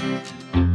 Música